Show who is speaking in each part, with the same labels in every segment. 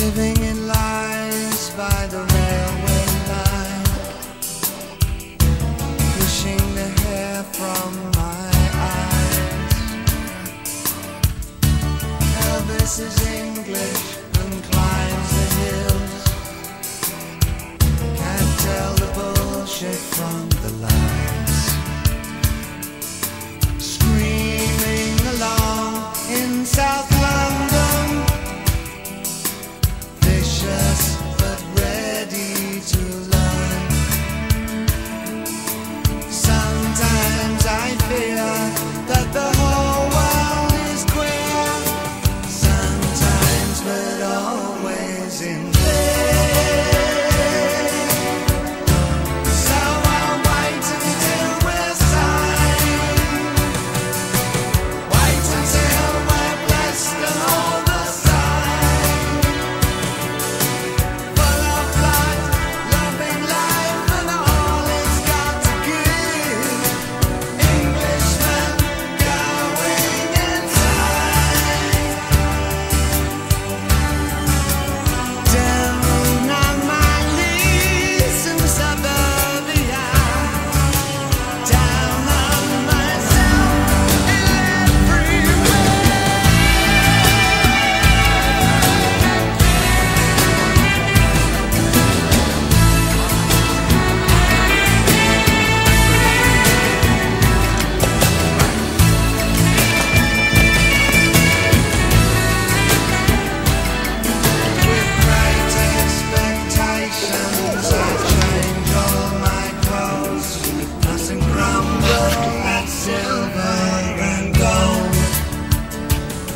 Speaker 1: living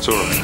Speaker 1: It's.